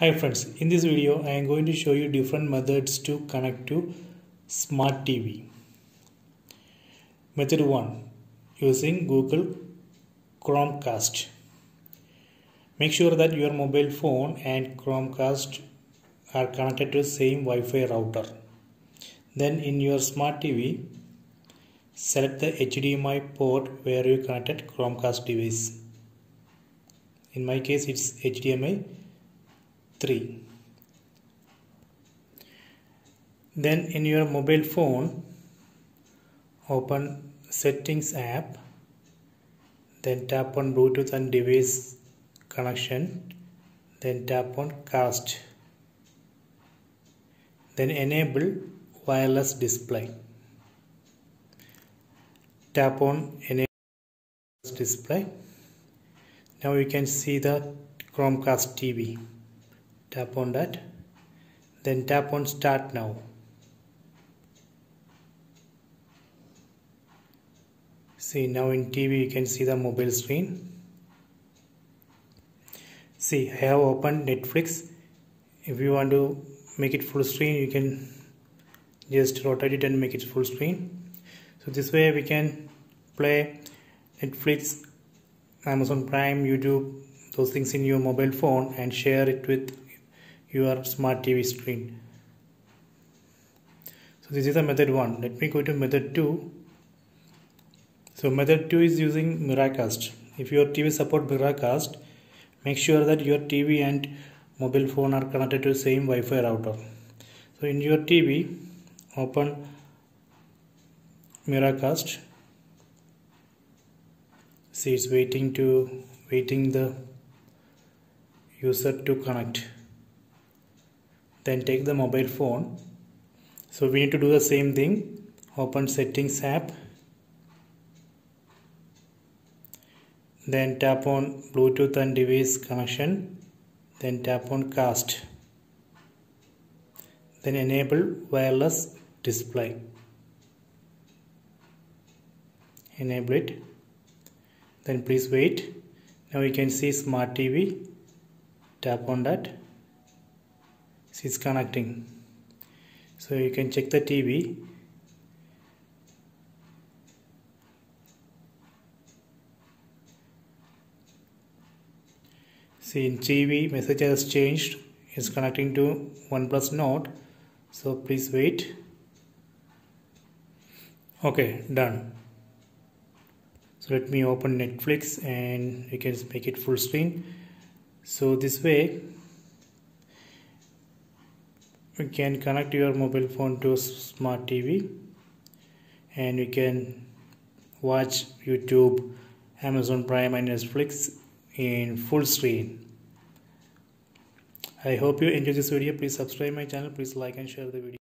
Hi friends, in this video I am going to show you different methods to connect to smart TV. Method 1 using Google Chromecast. Make sure that your mobile phone and Chromecast are connected to the same Wi-Fi router. Then in your smart TV, select the HDMI port where you connected Chromecast device. In my case it's HDMI 3 then in your mobile phone open settings app then tap on bluetooth and device connection then tap on cast. Then enable wireless display. Tap on enable display. Now you can see the chromecast tv tap on that. Then tap on start now. See now in TV you can see the mobile screen. See I have opened Netflix. If you want to make it full screen you can just rotate it and make it full screen. So this way we can play Netflix Amazon Prime YouTube those things in your mobile phone and share it with your smart TV screen. So this is the method 1. Let me go to method 2. So method 2 is using Miracast. If your TV support Miracast, make sure that your TV and mobile phone are connected to the same Wi-Fi router. So in your TV, open Miracast. See it's waiting to waiting the user to connect then take the mobile phone. So we need to do the same thing. Open settings app. Then tap on bluetooth and device connection. Then tap on cast. Then enable wireless display. Enable it. Then please wait. Now you can see smart TV tap on that it's connecting. So you can check the TV see in TV message has changed. It's connecting to OnePlus Nord. So please wait. Okay done. So let me open Netflix and you can make it full screen. So this way you can connect your mobile phone to smart TV and you can watch YouTube, Amazon Prime and Netflix in full screen. I hope you enjoy this video. Please subscribe my channel. Please like and share the video.